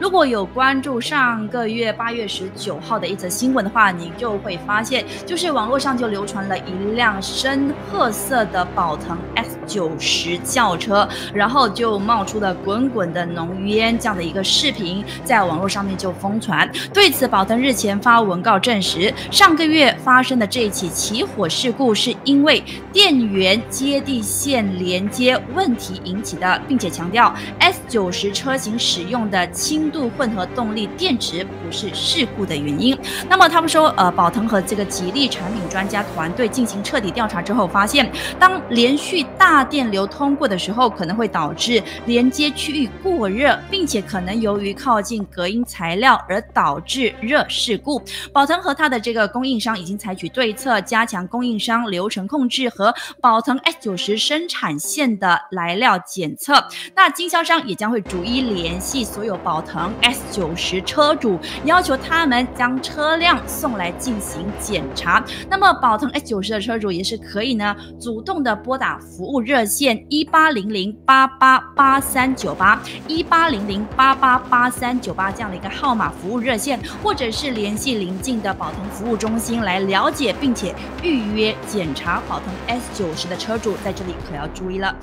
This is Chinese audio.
如果有关注上个月八月十九号的一则新闻的话，你就会发现，就是网络上就流传了一辆深褐色的宝腾 S 九十轿车，然后就冒出了滚滚的浓烟这样的一个视频，在网络上面就疯传。对此，宝腾日前发文告证实，上个月发生的这一起起火事故是因为电源接地线连接问题引起的，并且强调 S 九十车型使用的轻度混合动力电池不是事故的原因。那么他们说，呃，宝腾和这个吉利产品专家团队进行彻底调查之后，发现当连续大大电流通过的时候，可能会导致连接区域过热，并且可能由于靠近隔音材料而导致热事故。宝腾和它的这个供应商已经采取对策，加强供应商流程控制和宝腾 S 九十生产线的来料检测。那经销商也将会逐一联系所有宝腾 S 九十车主，要求他们将车辆送来进行检查。那么宝腾 S 九十的车主也是可以呢，主动的拨打服务热线一八零零八八八三九八一八零零八八八三九八这样的一个号码服务热线，或者是联系临近的宝腾服务中心来了解并且预约检查宝腾 S 九十的车主，在这里可要注意了。